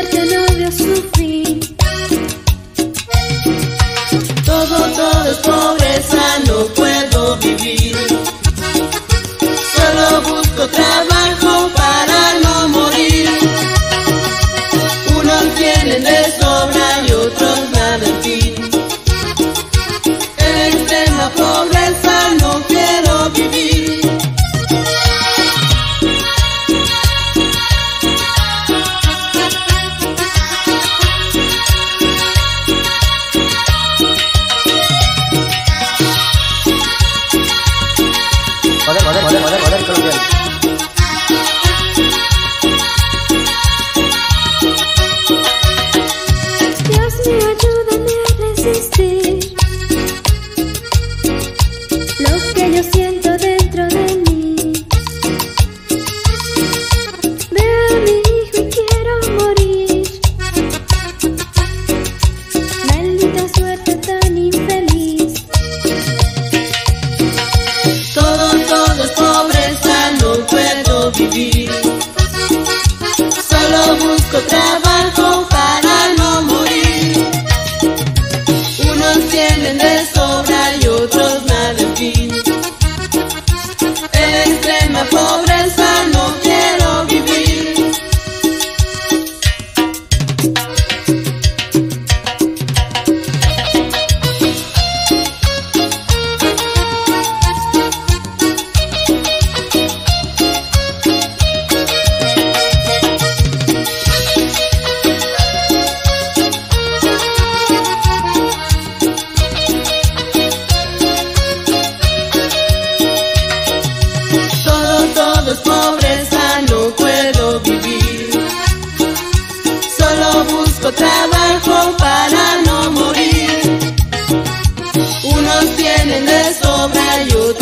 suerte no vio su fin. Todo, todo es pobreza, no puedo vivir. 我在我在我在我在车里面 trabajo para no morir. Unos tienen de sobra obra yo